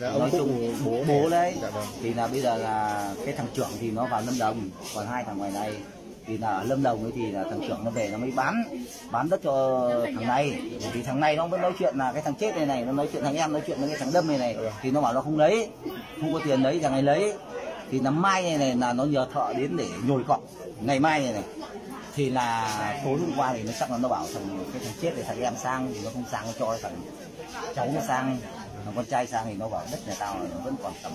Dạ, ông nói chung bố bố đấy. Dạ vâng. thì là bây giờ là cái thằng trưởng thì nó vào lâm đồng còn hai thằng ngoài này. Thì là ở lâm đồng ấy thì là thằng trưởng nó về nó mới bán bán đất cho thằng này. Thì thằng này nó vẫn nói chuyện là cái thằng chết này này nó nói chuyện thằng em nói chuyện với cái thằng đâm này này. Thì nó bảo nó không lấy không có tiền lấy thằng này lấy. Thì năm mai này, này là nó nhờ thợ đến để nhồi cọc ngày mai này này thì là tối hôm qua thì nó chắc là nó bảo thằng cái thằng chết thì thằng em sang thì nó không sang, nó cho thằng cháu nó sang. Thằng con trai sang thì nó bảo đất nhà tao nó vẫn còn tầm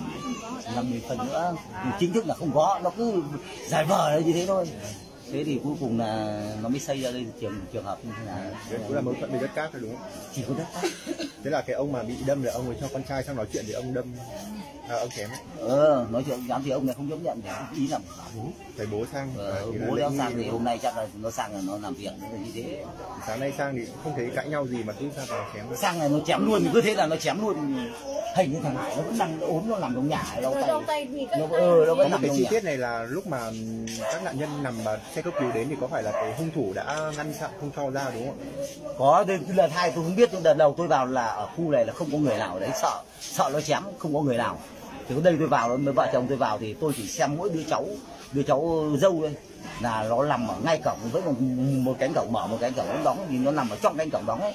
50 phân nữa. Chính thức là không có, nó cứ giải vờ như thế thôi thế thì cuối cùng là nó mới xây ra đây trường trường hợp như thế Đấy cũng là mâu thuẫn về đất cát thôi đúng không? Chỉ có đất cát. Thế là cái ông mà bị đâm là ông ấy cho con trai sang nói chuyện thì ông đâm à, ông chém ấy. ờ nói chuyện dám thì ông này không chấp nhận thì ý là bảo bố thầy bố sang ờ, là bố đeo sang thì rồi. hôm nay chắc là nó sang là nó làm việc nó là như thế. Sáng nay sang thì không thấy cãi nhau gì mà cứ ra vào chém sang này nó chém luôn cứ thế là nó chém luôn hình như thằng Hải nó vẫn đang ốm nó nằm trong nhà đau Rồi tay đau nó ờ nó có vẫn nằm cái chi tiết này là lúc mà các nạn nhân nằm và xe cấp cứu đến thì có phải là cái hung thủ đã ngăn chặn không cho ra đúng không ạ? Có đợt đợt hai tôi không biết nhưng đợt đầu tôi vào là ở khu này là không có người nào ở đấy sợ sợ nó chém không có người nào từ đây tôi vào mới vợ chồng tôi vào thì tôi chỉ xem mỗi đứa cháu đứa cháu dâu đây là nó nằm ở ngay cổng với một, một cánh cổng mở một cánh cổng đóng đóng thì nó nằm ở trong cánh cổng đóng ấy.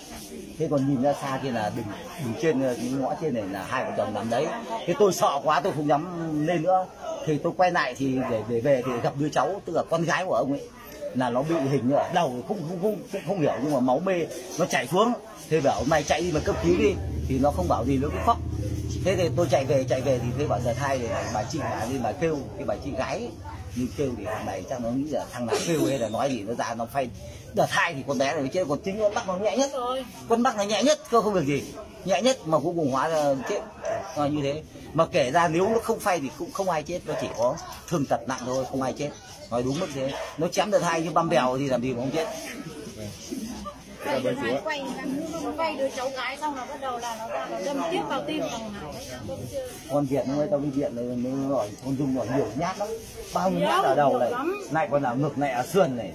Thế còn nhìn ra xa kia là đỉnh đỉnh trên những ngõ trên này là hai vợ chồng nằm đấy. Thế tôi sợ quá tôi không dám lên nữa. Thì tôi quay lại thì để để về thì gặp đứa cháu tức là con gái của ông ấy. Là nó bị hình như ở đầu không không không, không, không hiểu nhưng mà máu mê nó chảy xuống. Thế bảo mày chạy đi mà cấp cứu đi. Thì nó không bảo gì nó cứ khóc thế thì tôi chạy về chạy về thì tôi bảo giờ thai thì bà chị bà lên bà kêu cái bà chị gái nhưng kêu thì thằng này chắc nó nghĩ là thằng nào kêu hay là nói gì nó ra nó phanh. Đợt hai thì con bé này chết còn chính con bắt nó nhẹ nhất. Rồi. con bắt này nhẹ nhất cơ không việc gì. Nhẹ nhất mà cuối cùng hóa ra chết. Ờ, như thế. Mà kể ra nếu nó không phay thì cũng không ai chết nó chỉ có thương tật nặng thôi không ai chết. Nói đúng mức thế. Nó chém đợt hai như băm bèo thì làm gì mà không chết Quay hai quay nó quay đứa cháu gái xong là bắt đầu là nó ra nó đâm tiếp vào tim thằng Hải. Con viện nó mới tao đi viện này nó gọi con dung gọi nhiều nhát lắm. Bao nhiêu nhát ở đầu này. lại còn là ngực này ở sườn này